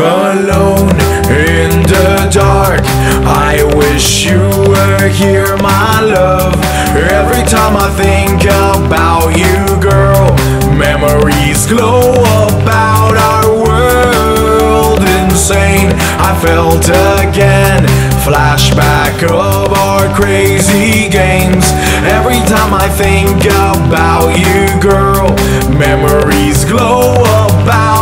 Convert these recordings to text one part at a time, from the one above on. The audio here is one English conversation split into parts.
alone in the dark. I wish you were here, my love. Every time I think about you, girl Memories glow about our world. Insane, I felt again. Flashback of our crazy games. Every time I think about you, girl Memories glow about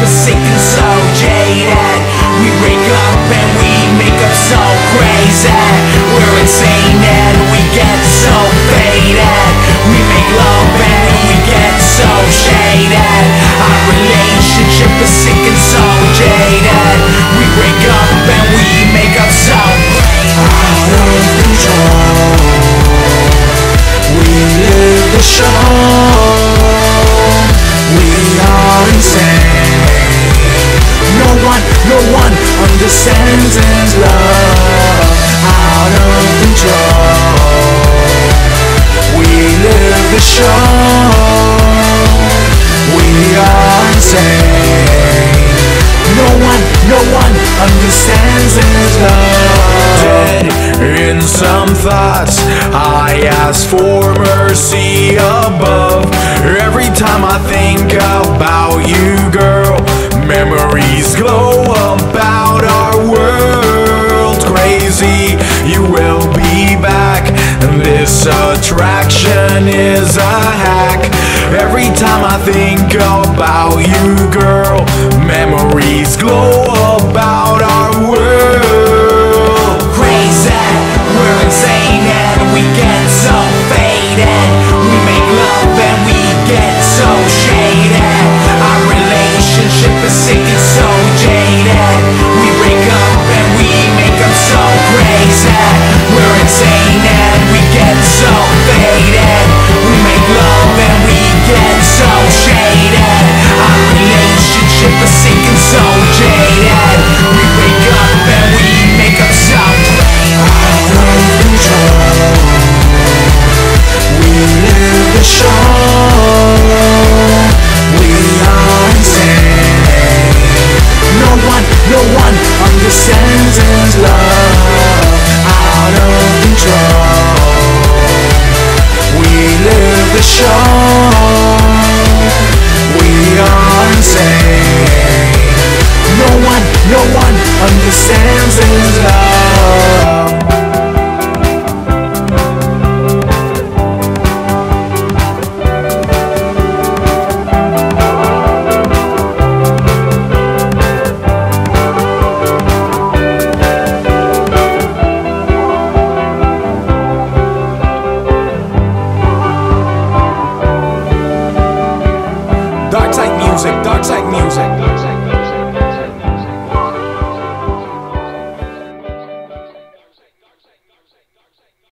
forsaken soul, yeah. some thoughts. I ask for mercy above. Every time I think about you, girl, memories glow about our world. Crazy, you will be back. This attraction is a hack. Every time I think about you, girl, memories glow about our world. understands his love.